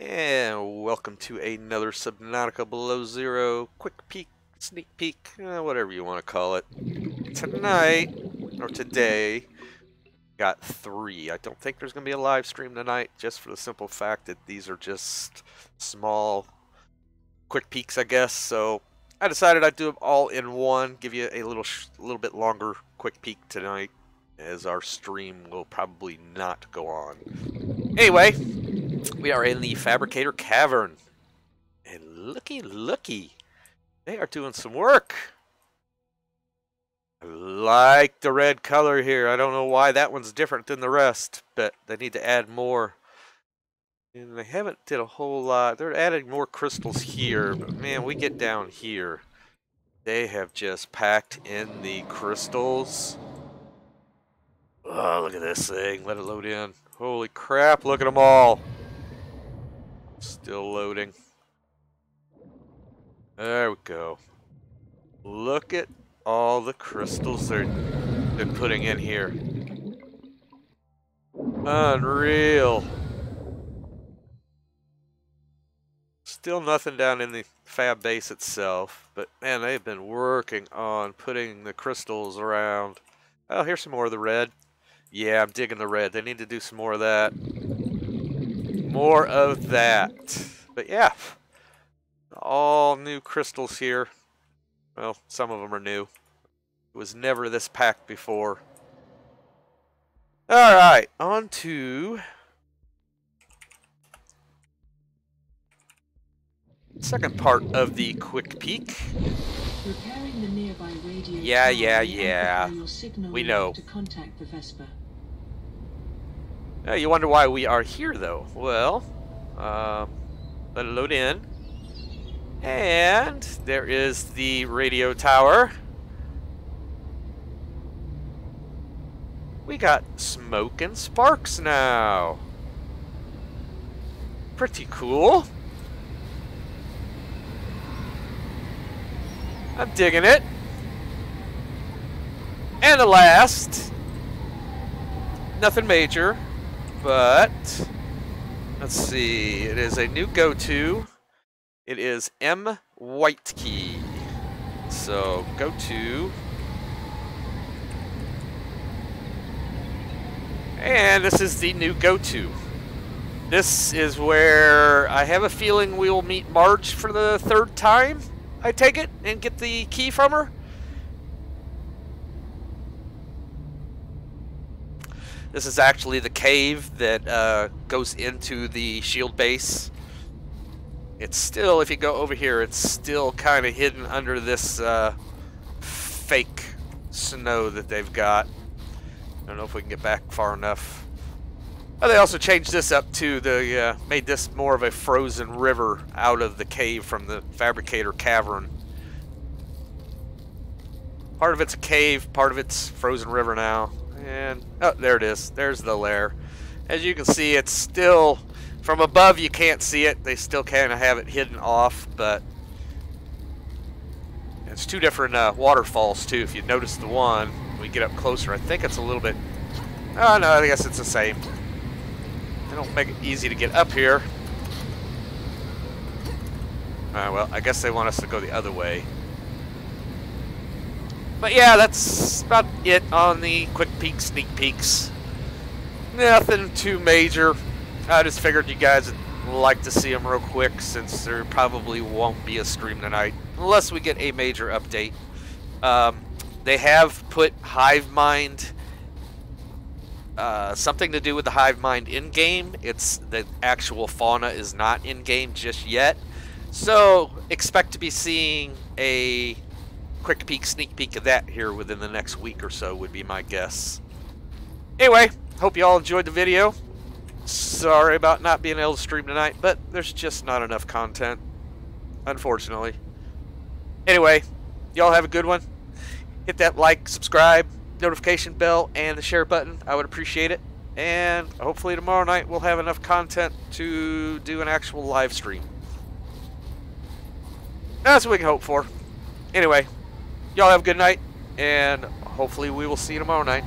And welcome to another Subnautica Below Zero quick peek, sneak peek, uh, whatever you want to call it. Tonight, or today, got three. I don't think there's going to be a live stream tonight, just for the simple fact that these are just small, quick peeks, I guess. So I decided I'd do them all in one, give you a little, little bit longer quick peek tonight, as our stream will probably not go on. Anyway, we are in the Fabricator Cavern. And looky, looky. They are doing some work. I like the red color here. I don't know why that one's different than the rest, but they need to add more. And they haven't did a whole lot. They're adding more crystals here, but man, we get down here. They have just packed in the crystals. Oh, look at this thing. Let it load in. Holy crap, look at them all. Still loading. There we go. Look at all the crystals they've been putting in here. Unreal. Still nothing down in the fab base itself, but man, they've been working on putting the crystals around. Oh, here's some more of the red. Yeah, I'm digging the red. They need to do some more of that. More of that. But yeah, all new crystals here. Well, some of them are new. It was never this packed before. All right, on to second part of the quick peek. Yeah, yeah, yeah. We know. Uh, you wonder why we are here, though. Well, um, let it load in. And there is the radio tower. We got smoke and sparks now. Pretty cool. I'm digging it. And the last, nothing major, but let's see. It is a new go-to. It is M White Key. So go to. And this is the new go-to. This is where I have a feeling we will meet Marg for the third time, I take it, and get the key from her. This is actually the cave that uh, goes into the shield base. It's still, if you go over here, it's still kind of hidden under this uh, fake snow that they've got. I don't know if we can get back far enough. Oh, they also changed this up too. They uh, made this more of a frozen river out of the cave from the Fabricator Cavern. Part of it's a cave, part of it's frozen river now. And, oh, there it is. There's the lair. As you can see, it's still, from above you can't see it. They still kind of have it hidden off, but it's two different uh, waterfalls, too. If you notice the one, we get up closer, I think it's a little bit, oh, no, I guess it's the same. They don't make it easy to get up here. Alright, well, I guess they want us to go the other way. But yeah, that's about it on the quick peek, sneak peeks. Nothing too major. I just figured you guys would like to see them real quick since there probably won't be a stream tonight unless we get a major update. Um, they have put Hive Mind, uh, something to do with the Hive Mind in game. It's the actual fauna is not in game just yet. So expect to be seeing a quick peek, sneak peek of that here within the next week or so would be my guess. Anyway, hope you all enjoyed the video. Sorry about not being able to stream tonight, but there's just not enough content, unfortunately. Anyway, y'all have a good one. Hit that like, subscribe, notification bell, and the share button. I would appreciate it. And hopefully tomorrow night we'll have enough content to do an actual live stream. That's what we can hope for. Anyway, Y'all have a good night, and hopefully we will see you tomorrow night.